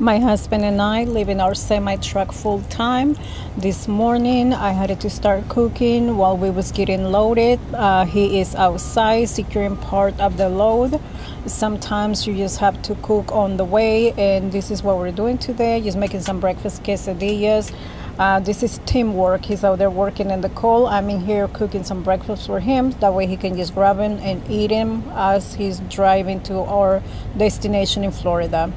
My husband and I live in our semi truck full time. This morning I had to start cooking while we was getting loaded. Uh, he is outside securing part of the load. Sometimes you just have to cook on the way, and this is what we're doing today. Just making some breakfast quesadillas. Uh, this is teamwork. He's out there working in the cold. I'm in here cooking some breakfast for him. That way he can just grab him and eat him as he's driving to our destination in Florida.